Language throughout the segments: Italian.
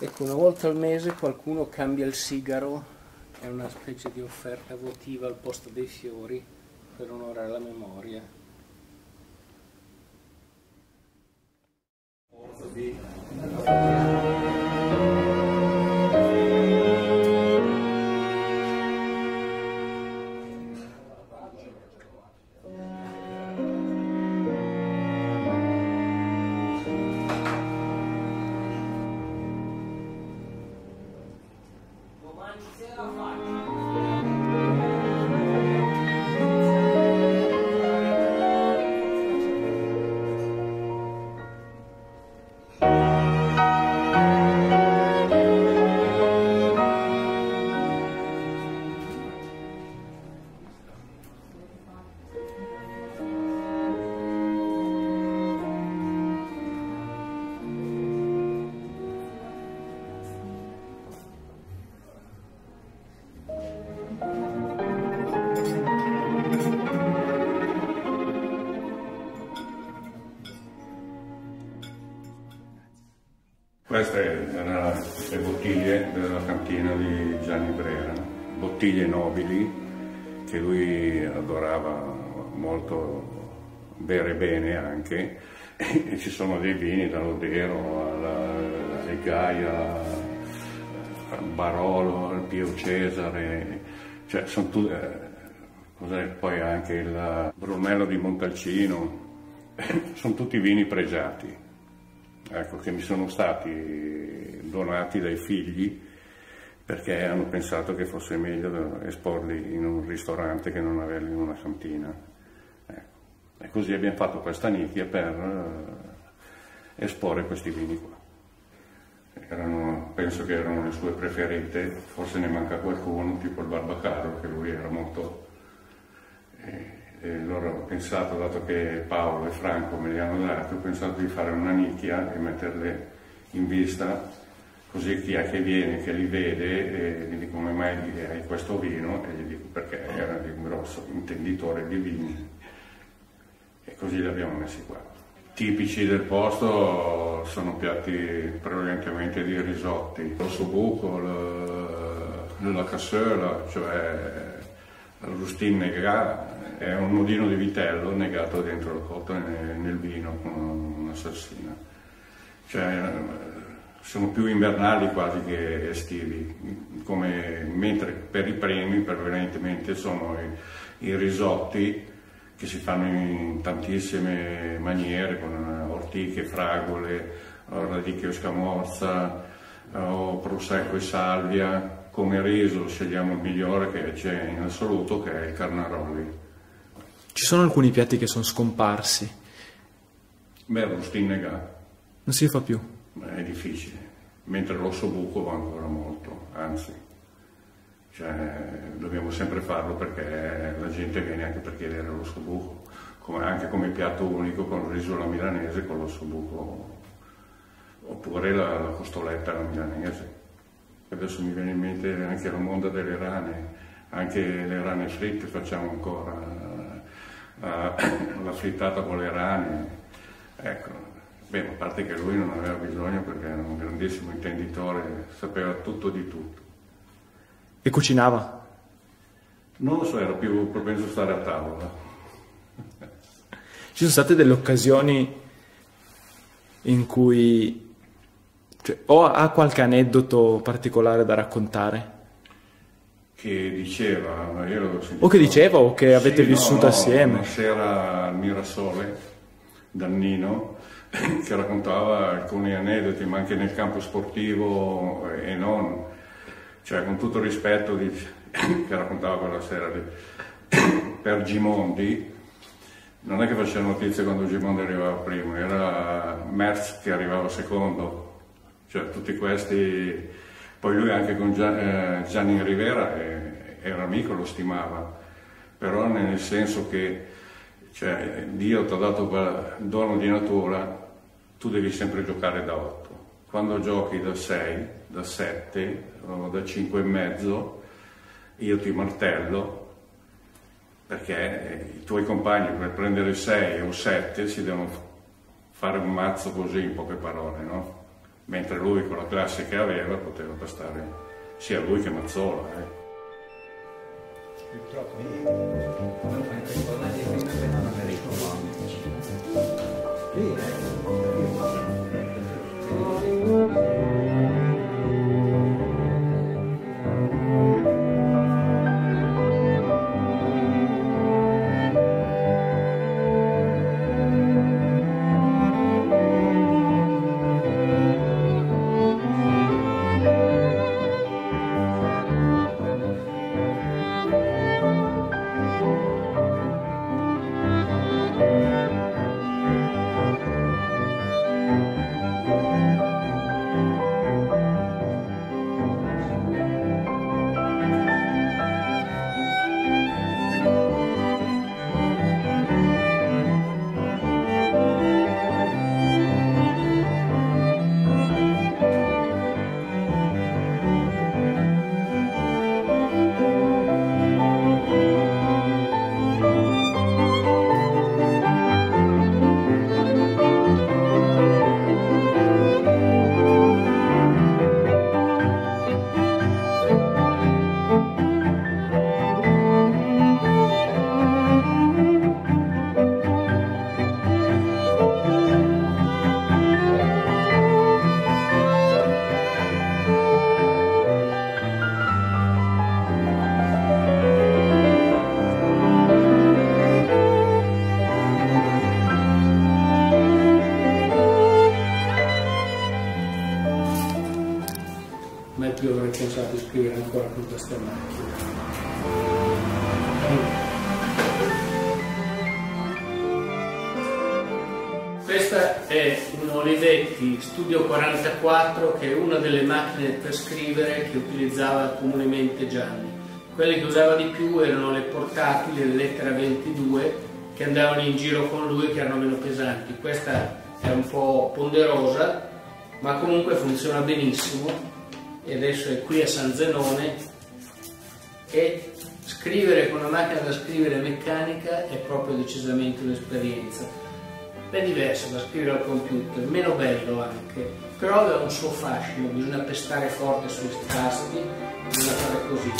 Ecco, una volta al mese qualcuno cambia il sigaro, è una specie di offerta votiva al posto dei fiori per onorare la memoria. Erano le bottiglie della cantina di Gianni Brera, bottiglie nobili che lui adorava molto bere bene anche. E ci sono dei vini dall'Odero alla Gaia, Barolo, al Pio Cesare, cioè sono tutti, eh, poi anche il Brunello di Montalcino, sono tutti vini pregiati ecco, che mi sono stati donati dai figli perché hanno pensato che fosse meglio esporli in un ristorante che non averli in una cantina. Ecco. E così abbiamo fatto questa nicchia per eh, esporre questi vini qua. Erano, penso che erano le sue preferite, forse ne manca qualcuno, tipo il Barbacaro, che lui era molto... Eh, e allora ho pensato, dato che Paolo e Franco me li hanno dati, ho pensato di fare una nicchia e metterle in vista, così chi è che viene, che li vede, e gli dico come mai hai questo vino, e gli dico perché era un grosso intenditore di vini. E così li abbiamo messi qua. Tipici del posto sono piatti prevalentemente di risotti, l'ossobuco, la cassola, cioè la rustine negata, è un nodino di vitello negato dentro la cotta nel vino con una salsina. Cioè, sono più invernali quasi che estivi, come, mentre per i primi prevalentemente sono i, i, risotti che si fanno in tantissime maniere, con ortiche, fragole, radicchio scamorza, o prosecco e salvia. Come riso scegliamo il migliore che c'è in assoluto, che è il carnaroli. Ci sono alcuni piatti che sono scomparsi. Beh, rostinnega. Non si fa più. È difficile, mentre l'osso buco va ancora molto, anzi. Cioè, dobbiamo sempre farlo perché la gente viene anche per chiedere l'osso buco, come, anche come piatto unico con il riso alla milanese con l'osso buco, oppure la, la costoletta alla milanese. Adesso mi viene in mente anche la monda delle rane, anche le rane fritte facciamo ancora la frittata con le rane, ecco, beh, a parte che lui non aveva bisogno perché era un grandissimo intenditore, sapeva tutto di tutto. E cucinava? Non lo so, era più propenso a stare a tavola. Ci sono state delle occasioni in cui cioè, o ha qualche aneddoto particolare da raccontare? Che diceva, o che diceva o che avete sì, vissuto no, assieme. Una sera al Mirasole, dal Nino, che raccontava alcuni aneddoti, ma anche nel campo sportivo e non, cioè con tutto il rispetto di, che raccontava quella sera di, per Gimondi, non è che faceva notizie quando Gimondi arrivava primo, era Merz che arrivava secondo, cioè tutti questi poi lui anche con eh, Gianni Rivera eh, era amico, lo stimava, però nel senso che cioè, Dio ti ha dato quel dono di natura, tu devi sempre giocare da 8. Quando giochi da 6, da 7 o da 5 e mezzo, io ti martello perché i tuoi compagni per prendere 6 o 7 si devono fare un mazzo così in poche parole, no? Mentre lui con la classe che aveva poteva bastare sia lui che Mazzola. Eh. Purtroppo Studio 44 che è una delle macchine per scrivere che utilizzava comunemente Gianni. Quelle che usava di più erano le portatili, le lettere 22 che andavano in giro con lui che erano meno pesanti. Questa è un po' ponderosa ma comunque funziona benissimo e adesso è qui a San Zenone e scrivere con una macchina da scrivere meccanica è proprio decisamente un'esperienza è diverso da scrivere al computer, meno bello anche, però aveva un suo fascino, bisogna pestare forte sui tasti, bisogna fare così.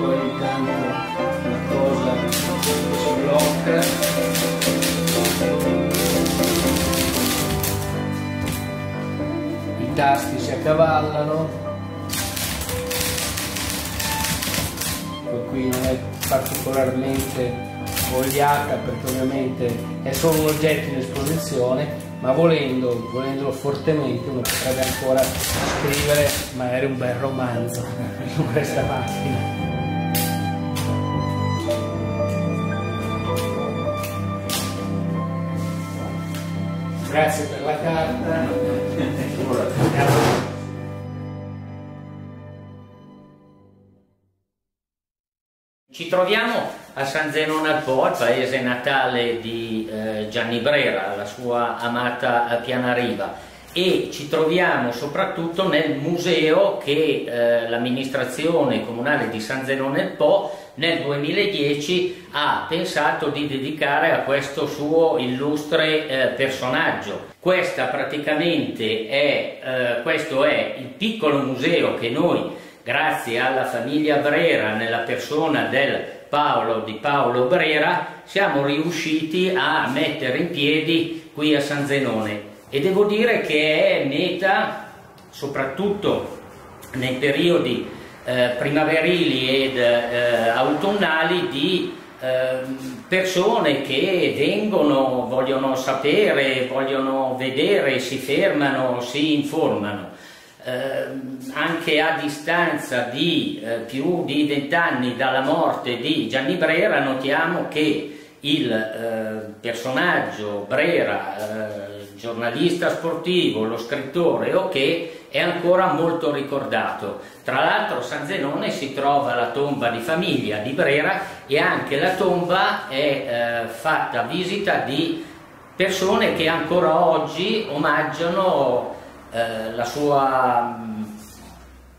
Poi intanto la cosa si blocca. Tasti si accavallano, qui non è particolarmente vogliata perché ovviamente è solo un oggetto in esposizione, ma volendo, volendolo fortemente uno potrebbe ancora scrivere magari un bel romanzo su questa macchina. Grazie per la carta. Ci troviamo a San Zenone al Po, il paese natale di eh, Gianni Brera, la sua amata eh, Pianariva e ci troviamo soprattutto nel museo che eh, l'amministrazione comunale di San Zenone al Po nel 2010 ha pensato di dedicare a questo suo illustre personaggio. Questa praticamente è, eh, questo è il piccolo museo che noi grazie alla famiglia Brera nella persona del Paolo di Paolo Brera siamo riusciti a mettere in piedi qui a San Zenone. E devo dire che è meta soprattutto nei periodi eh, primaverili ed eh, autunnali di persone che vengono, vogliono sapere, vogliono vedere, si fermano, si informano. Eh, anche a distanza di eh, più di vent'anni dalla morte di Gianni Brera, notiamo che il eh, personaggio Brera, eh, giornalista sportivo, lo scrittore o che è ancora molto ricordato. Tra l'altro San Zenone si trova la tomba di famiglia di Brera e anche la tomba è eh, fatta visita di persone che ancora oggi omaggiano eh, la, sua,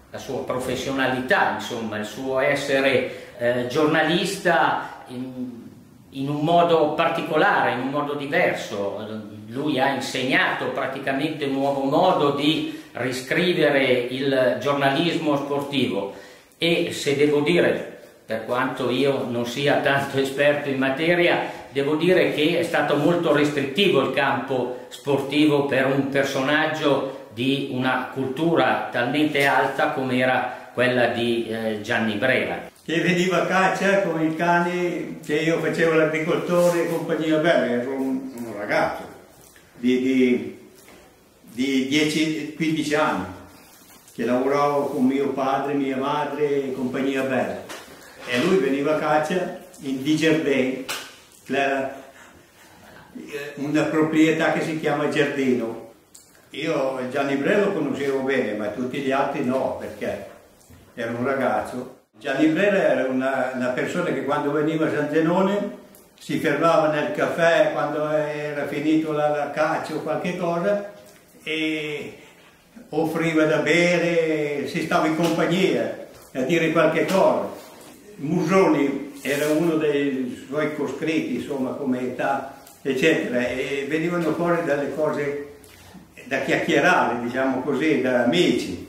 la, sua, professionalità, insomma, il suo essere eh, giornalista in, in un modo particolare, in un modo diverso. Lui ha insegnato praticamente un nuovo modo di riscrivere il giornalismo sportivo e se devo dire, per quanto io non sia tanto esperto in materia, devo dire che è stato molto restrittivo il campo sportivo per un personaggio di una cultura talmente alta come era quella di eh, Gianni Brera. Che veniva a caccia con i cani, che io facevo l'agricoltore e compagnia bella, ero un, un ragazzo di, di, di 10-15 anni, che lavoravo con mio padre, mia madre e compagnia bella. E lui veniva a caccia in Digerbei, una proprietà che si chiama Giardino. Io Gianni Bre lo conoscevo bene, ma tutti gli altri no, perché ero un ragazzo. Gianni Brera era una, una, persona che quando veniva a San Zenone si fermava nel caffè quando era finito la, la caccia o qualche cosa e offriva da bere, si stava in compagnia a dire qualche cosa. Musoni era uno dei suoi coscritti, insomma, come età, eccetera, e venivano fuori delle cose da chiacchierare, diciamo così, da amici.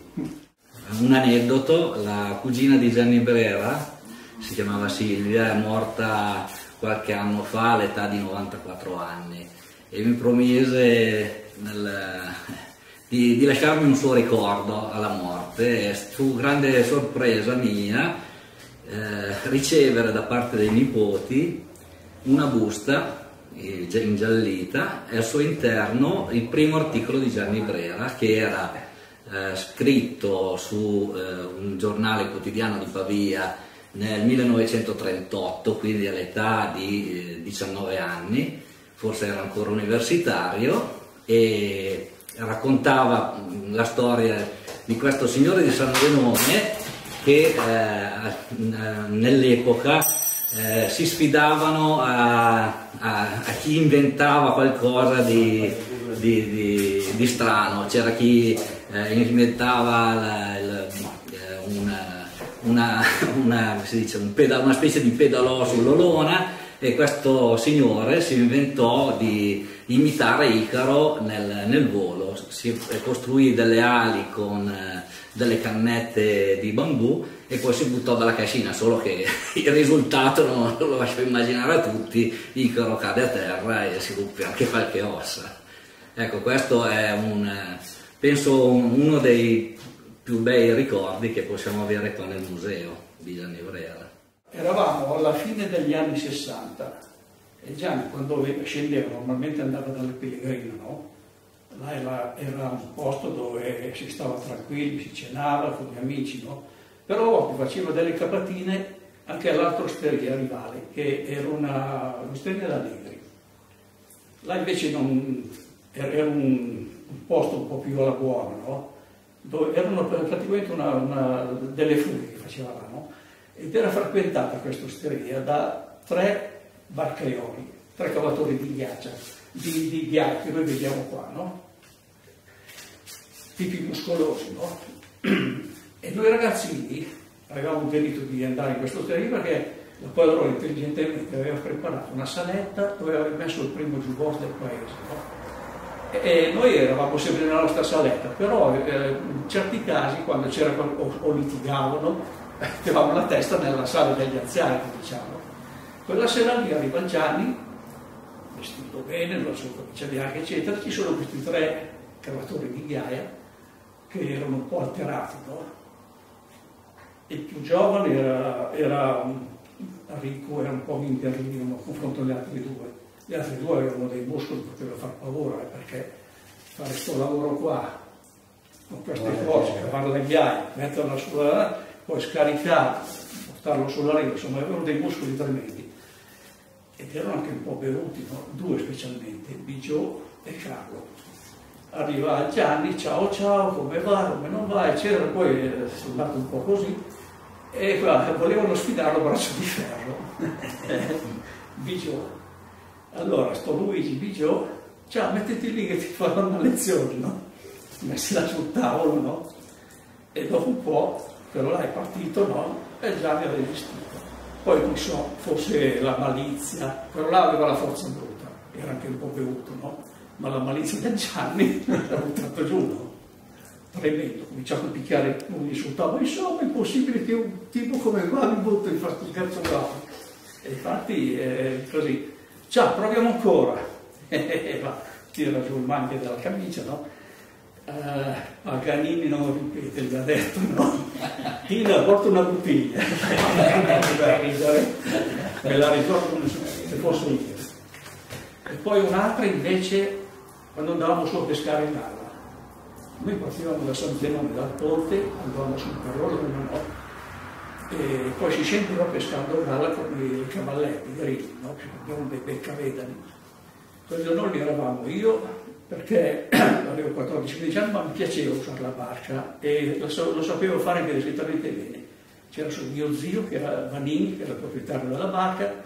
Un aneddoto, la cugina di Gianni Brera, si chiamava Silvia, è morta qualche anno fa all'età di 94 anni e mi promise nel, di, di, lasciarmi un suo ricordo alla morte. E fu grande sorpresa mia eh, ricevere da parte dei nipoti una busta ingiallita e al suo interno il primo articolo di Gianni Brera che era eh, scritto su eh, un giornale quotidiano di Pavia nel 1938, quindi all'età di eh, 19 anni, forse era ancora universitario, e raccontava mm, la storia di questo signore di San Zenone che eh, nell'epoca eh, si sfidavano a, a, a, chi inventava qualcosa di, di, di, di strano, c'era chi eh, inventava la, il, eh, una, una, una, dice, un pedalo, una, specie di pedalò sull'olona e questo signore si inventò di imitare Icaro nel, nel volo, si costruì delle ali con eh, delle cannette di bambù e poi si buttò dalla cascina, solo che il risultato non lo lascio immaginare a tutti, Icaro cade a terra e si ruppe anche qualche ossa. Ecco, questo è un, penso uno dei più bei ricordi che possiamo avere qua nel museo di Gianni Brera. Eravamo alla fine degli anni 60 e Gianni quando scendeva normalmente andava dalle pellegrine, no? Là era, era, un posto dove si stava tranquilli, si cenava con gli amici, no? però faceva delle capatine anche all'altra osteria rivale, che era una osteria da Negri. Là invece non, era un, un, posto un po' più alla buona, no? dove erano praticamente una, una, delle fughe che faceva là, no? Ed era frequentata questa osteria da tre barcaioli, tre cavatori di ghiaccia, di, di ghiaccio che noi vediamo qua, no? tipi muscolosi, no? E noi ragazzi lì avevamo diritto di andare in questo osteria perché la Padrone intelligentemente aveva preparato una saletta dove aveva messo il primo giubbotto del paese. No? E noi eravamo sempre nella nostra saletta, però eh, in certi casi quando c'era o, o litigavano, mettevamo la testa nella sala degli anziani, diciamo. Quella sera lì arriva Gianni, vestito bene, la sua camicia bianca, eccetera, ci sono questi tre cavatori di ghiaia che erano un po' alterati, no? il più giovane era, era ricco, era un po' in terrino a confronto agli altri due. Gli altri due avevano dei muscoli che potevano far paura, eh, perché fare questo lavoro qua, con queste cose, cavare le ghiaie, metterla sulla, poi scaricare, portarlo sulla riva, insomma avevano dei muscoli tremendi. Ed erano anche un po' bevuti, no? due specialmente, Bigiò e Carlo arriva Gianni, ciao ciao, come va, come non va, eccetera, poi è andato un po' così, e guarda, volevano sfidarlo a braccio di ferro. Bigiò. Allora, sto Luigi Bigiò, ciao, mettiti lì che ti farò una lezione, no? Messi là sul tavolo, no? E dopo un po', quello là è partito, no? E già mi aveva resistito. poi non so, forse la malizia, quello là aveva la forza brutta, era anche un po' bevuto, no? Ma la malizia del Gianni l'ha buttato giù, no? Tremendo, cominciato a picchiare, non insultava, insomma è impossibile che un tipo come qua mi butta in fatto scherzo bravo. E infatti è così, ciao, proviamo ancora. E va, tira giù il maniche della camicia, no? Uh, Paganini non ripete, gli ha detto no. Tina, porta una bottiglia. Me la ricordo come se fosse io. E poi un'altra invece quando andavamo su a pescare in Alla. Noi partivamo da San Zenone, dal ponte, andavamo sul Carrolo, no? e poi si scendeva pescando in Alla con i cavalletti, i grilli, no? abbiamo dei beccavedani. Quel giorno lì eravamo io, perché avevo 14-15 anni, ma mi piaceva usare la barca e lo, so, lo sapevo fare anche discretamente bene. C'era mio zio, che era Vanini, che era il proprietario della barca,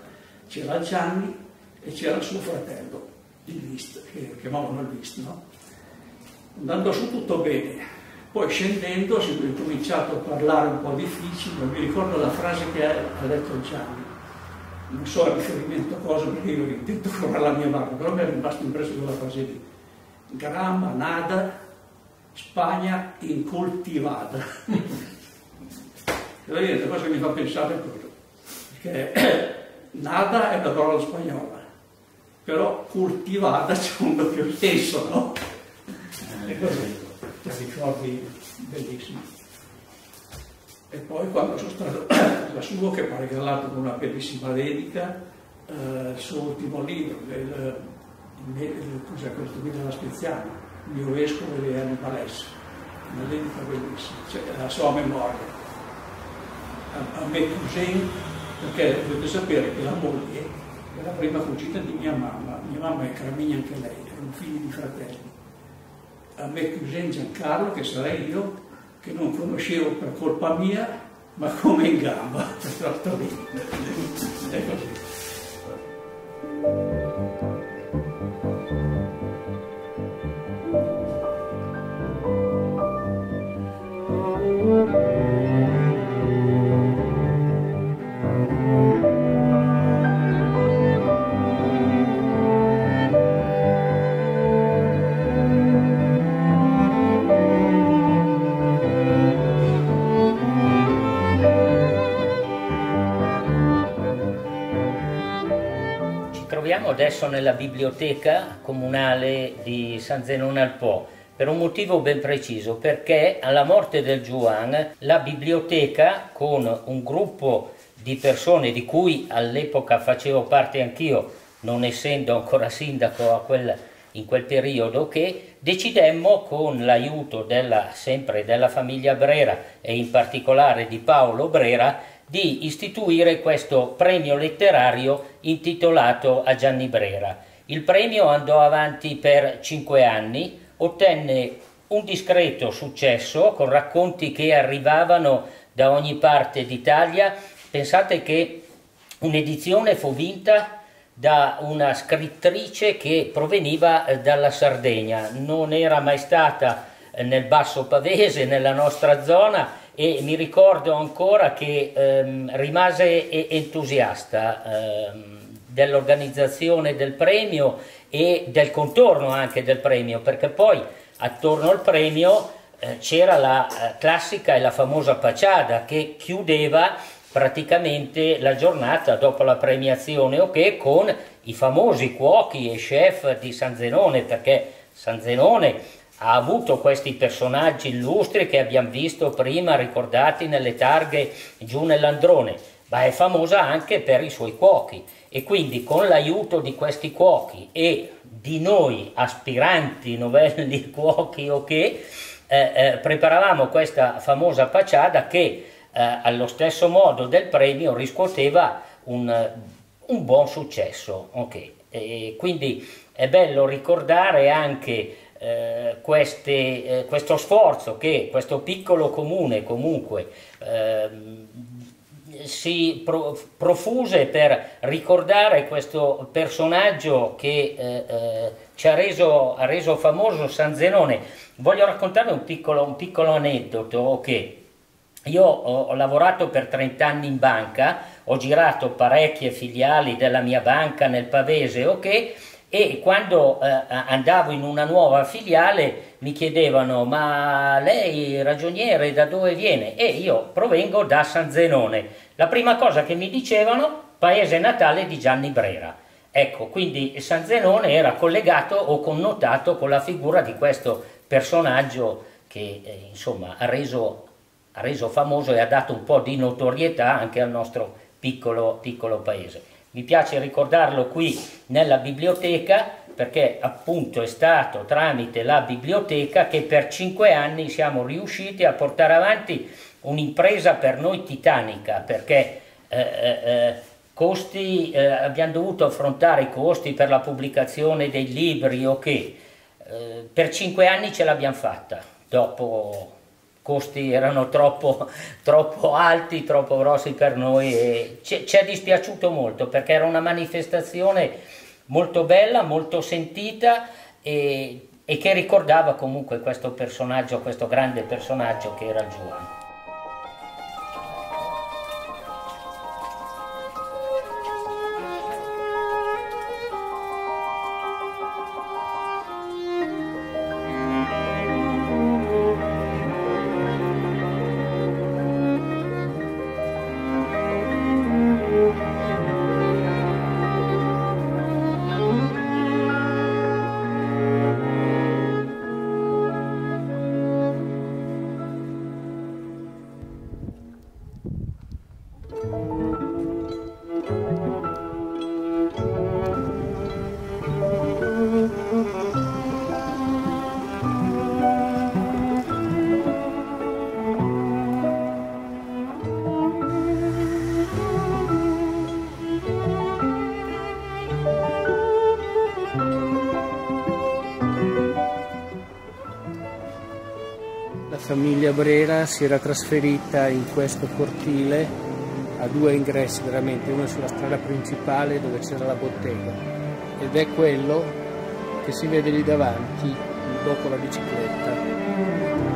c'era Gianni e c'era suo fratello, il List, che chiamavano il List, no? Andando su tutto bene, poi scendendo si è cominciato a parlare un po' difficile, mi ricordo la frase che ha detto Gianni, non so a riferimento a cosa perché io ho detto con la mia barca, però mi è rimasto impresso quella frase lì grama, nada, Spagna incoltivata. La cosa che mi fa pensare è quello, perché nada è una parola spagnola, però coltivata c'è un doppio senso, no? E così, ti ricordi bellissimi. E poi quando sono stato suo, che pare che ha dato una bellissima dedica, eh, il suo ultimo libro, il, cos'è questo qui della Speziana, il mio vescovo e le animalesse, una dedica bellissima, cioè la sua memoria. A, a me Cousin, perché dovete sapere che la moglie è la prima cugina di mia mamma, mia mamma è Carmigna anche lei, erano figli di fratelli. A me Cousin Giancarlo, che sarei io, che non conoscevo per colpa mia, ma come in gamba, È così. Adesso nella biblioteca comunale di San Zenone al Po per un motivo ben preciso, perché alla morte del Juan la biblioteca con un gruppo di persone di cui all'epoca facevo parte anch'io, non essendo ancora sindaco quel, in quel periodo, che decidemmo con l'aiuto sempre della famiglia Brera e in particolare di Paolo Brera di istituire questo premio letterario intitolato a Gianni Brera. Il premio andò avanti per cinque anni, ottenne un discreto successo con racconti che arrivavano da ogni parte d'Italia. Pensate che un'edizione fu vinta da una scrittrice che proveniva eh, dalla Sardegna, non era mai stata eh, nel Basso Pavese, nella nostra zona, e mi ricordo ancora che ehm, rimase entusiasta ehm, dell'organizzazione del premio e del contorno anche del premio, perché poi attorno al premio eh, c'era la eh, classica e la famosa Paciada che chiudeva praticamente la giornata dopo la premiazione ok? Con i famosi cuochi e chef di San Zenone perché San Zenone ha avuto questi personaggi illustri che abbiamo visto prima ricordati nelle targhe giù nell'Androne, ma è famosa anche per i suoi cuochi e quindi con l'aiuto di questi cuochi e di noi aspiranti novelli cuochi o che eh, eh, preparavamo questa famosa paciada che eh, allo stesso modo del premio riscuoteva un, un buon successo. Okay. Quindi è bello ricordare anche eh, queste, eh, questo sforzo che questo piccolo comune comunque eh, si pro, profuse per ricordare questo personaggio che eh, eh, ci ha reso, ha reso, famoso San Zenone. Voglio raccontarvi un piccolo, un piccolo aneddoto che io ho, ho lavorato per 30 anni in banca, ho girato parecchie filiali della mia banca nel Pavese, ok? E quando eh, andavo in una nuova filiale mi chiedevano ma lei ragioniere da dove viene? E io provengo da San Zenone. La prima cosa che mi dicevano, paese natale di Gianni Brera. Ecco, quindi San Zenone era collegato o connotato con la figura di questo personaggio che eh, insomma ha reso, ha reso, famoso e ha dato un po' di notorietà anche al nostro piccolo, piccolo paese. Mi piace ricordarlo qui nella biblioteca perché appunto è stato tramite la biblioteca che per cinque anni siamo riusciti a portare avanti un'impresa per noi titanica perché eh, eh, eh costi, eh, abbiamo dovuto affrontare i costi per la pubblicazione dei libri o che eh, per cinque anni ce l'abbiamo fatta, dopo costi erano troppo, troppo alti, troppo grossi per noi e ci, ci è dispiaciuto molto perché era una manifestazione molto bella, molto sentita e, e che ricordava comunque questo personaggio, questo grande personaggio che era Giovanni. Famiglia Brera si era trasferita in questo cortile a due ingressi veramente, uno sulla strada principale dove c'era la bottega ed è quello che si vede lì davanti dopo la bicicletta.